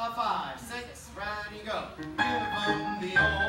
a five, six, ready, go. Give them the old